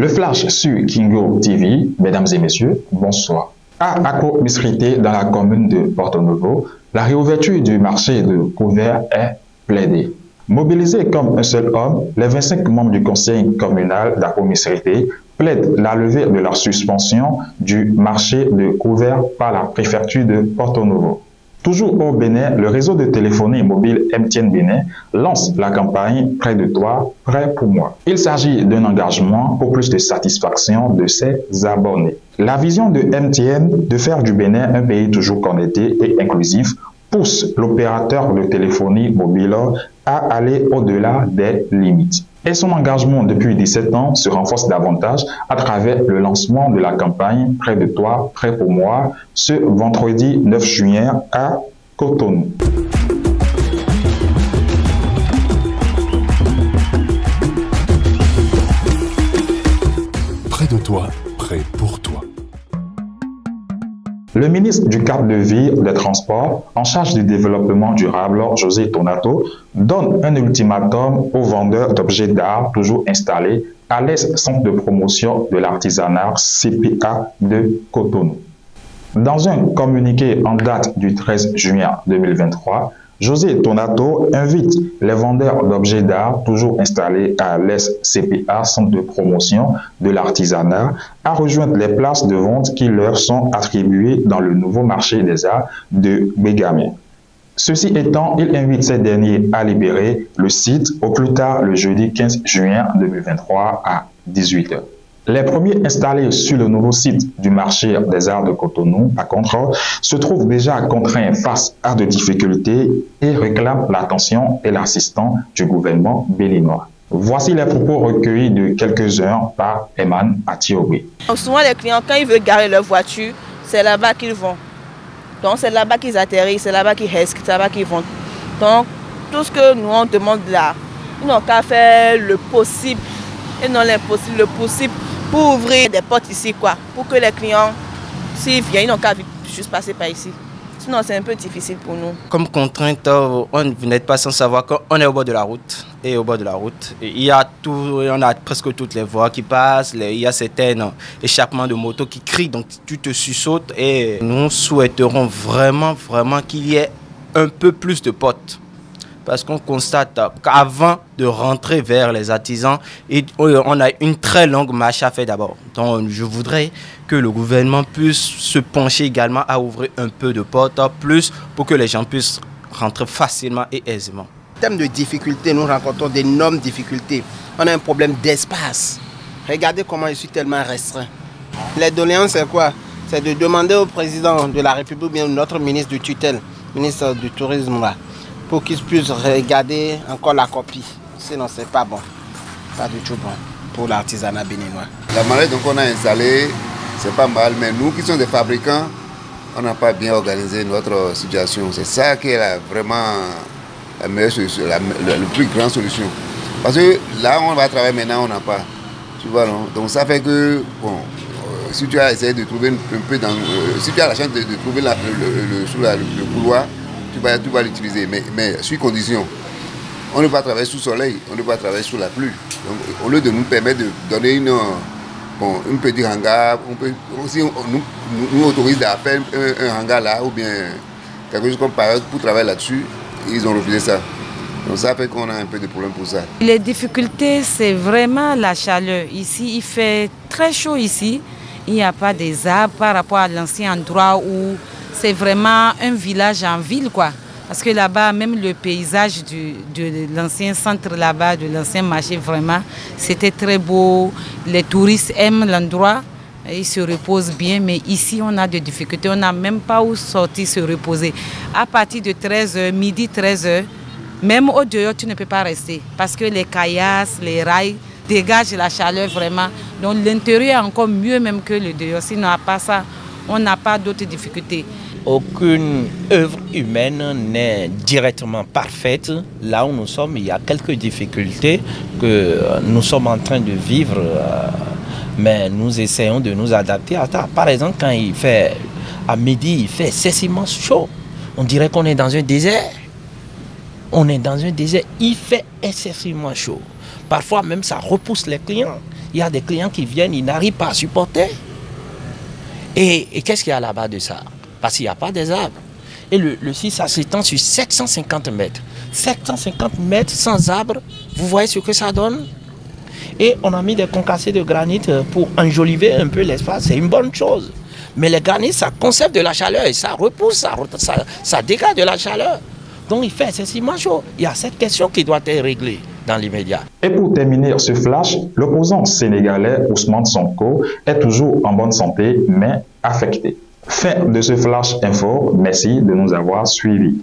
Le flash sur Kingo TV, mesdames et messieurs, bonsoir. À Ako Misrité, dans la commune de Porto Novo, la réouverture du marché de couvert est plaidée. Mobilisés comme un seul homme, les 25 membres du conseil communal d'Ako Misrité plaident la levée de la suspension du marché de couvert par la préfecture de Porto Novo. Toujours au Bénin, le réseau de téléphonie mobile MTN Bénin lance la campagne Près de toi, prêt pour moi. Il s'agit d'un engagement pour plus de satisfaction de ses abonnés. La vision de MTN de faire du Bénin un pays toujours connecté et inclusif pousse l'opérateur de téléphonie mobile à aller au-delà des limites. Et son engagement depuis 17 ans se renforce davantage à travers le lancement de la campagne Près de toi, prêt pour moi, ce vendredi 9 juin à Cotonou. Près de toi, prêt pour toi. Le ministre du cadre de vie des Transports, en charge du développement durable, José Tonato, donne un ultimatum aux vendeurs d'objets d'art toujours installés à l'Est Centre de promotion de l'artisanat CPA de Cotonou. Dans un communiqué en date du 13 juin 2023, José Tonato invite les vendeurs d'objets d'art toujours installés à l'Est CPA, Centre de promotion de l'artisanat, à rejoindre les places de vente qui leur sont attribuées dans le nouveau marché des arts de Bégamé. Ceci étant, il invite ces derniers à libérer le site au plus tard le jeudi 15 juin 2023 à 18h. Les premiers installés sur le nouveau site du marché des arts de Cotonou, par contre, se trouvent déjà contraints face à de difficultés et réclament l'attention et l'assistance du gouvernement béninois. Voici les propos recueillis de quelques heures par Eman Atiobé. Souvent, les clients, quand ils veulent garer leur voiture, c'est là-bas qu'ils vont. Donc, c'est là-bas qu'ils atterrissent, c'est là-bas qu'ils restent, c'est là-bas qu'ils vont. Donc, tout ce que nous on demande là, ils n'ont qu'à faire le possible et non l'impossible, le possible pour ouvrir des portes ici, quoi, pour que les clients, s'ils viennent, ils n'ont qu'à juste passer par ici. Sinon, c'est un peu difficile pour nous. Comme contrainte, on, vous n'êtes pas sans savoir qu'on est au bord de la route. Et au bord de la route, il y a tout, on a presque toutes les voies qui passent. il y a certains échappements de motos qui crient, donc tu te sussautes. Et nous souhaiterons vraiment, vraiment qu'il y ait un peu plus de potes parce qu'on constate qu'avant de rentrer vers les artisans, on a une très longue marche à faire d'abord. Donc je voudrais que le gouvernement puisse se pencher également à ouvrir un peu de portes plus pour que les gens puissent rentrer facilement et aisément. En termes de difficultés, nous rencontrons d'énormes difficultés. On a un problème d'espace. Regardez comment je suis tellement restreint. Les doléances, c'est quoi? C'est de demander au président de la République, bien notre ministre du tutelle, ministre du tourisme, là, pour qu'ils puissent regarder encore la copie. Sinon, c'est pas bon. Pas du tout bon pour l'artisanat béninois. La manière dont on a installé, c'est pas mal, mais nous qui sommes des fabricants, on n'a pas bien organisé notre situation. C'est ça qui est vraiment la meilleure solution, la, plus grande solution. Parce que là, on va travailler maintenant, on n'a pas. Tu vois, non? Donc ça fait que, bon, euh, si tu as essayé de trouver un, peu dans. Euh, si tu as la chance de, trouver le couloir, tu vas, tu vas l'utiliser, mais, mais sur condition. On ne va pas travailler sous soleil, on ne va pas travailler sous la pluie. Donc, au lieu de nous permettre de donner une, bon, un petit hangar, on peut, si nous, nous, autorise à faire un, hangar là, ou bien quelque chose comme par pour travailler là-dessus, ils ont refusé ça. Donc ça fait qu'on a un peu de problème pour ça. Les difficultés, c'est vraiment la chaleur. Ici, il fait très chaud ici. Il n'y a pas des arbres par rapport à l'ancien endroit où c'est vraiment un village en ville, quoi. Parce que là-bas, même le paysage de l'ancien centre là-bas, de l'ancien marché, vraiment, c'était très beau. Les touristes aiment l'endroit, ils se reposent bien, mais ici, on a des difficultés. On n'a même pas où sortir se reposer. À partir de 13h, midi 13h, même au dehors, tu ne peux pas rester. Parce que les caillasses, les rails dégagent la chaleur vraiment. Donc l'intérieur est encore mieux même que le dehors. Sinon, à part ça, on n'a pas d'autres difficultés. Aucune œuvre humaine n'est directement parfaite. Là où nous sommes, il y a quelques difficultés que nous sommes en train de vivre, euh, mais nous essayons de nous adapter à ça. Par exemple, quand il fait à midi, il fait excessivement chaud. On dirait qu'on est dans un désert. On est dans un désert, il fait excessivement chaud. Parfois même ça repousse les clients. il y a des clients qui viennent, ils n'arrivent pas à supporter. Et, et qu'est-ce qu'il y a là-bas de ça? Parce qu'il n'y a pas des arbres. Et le, site, ça s'étend sur 750 mètres. 750 mètres sans arbres, vous voyez ce que ça donne? Et on a mis des concassés de granit euh, pour enjoliver un peu l'espace. C'est une bonne chose. Mais le granit, ça conserve de la chaleur et ça repousse, ça, ça, ça dégage de la chaleur. Donc il fait excessivement chaud. Il y a cette question qui doit être réglée dans l'immédiat. Et pour terminer ce flash, l'opposant sénégalais Ousmane Sonko est toujours en bonne santé mais affecté. Fin de ce flash info. Merci de nous avoir suivis.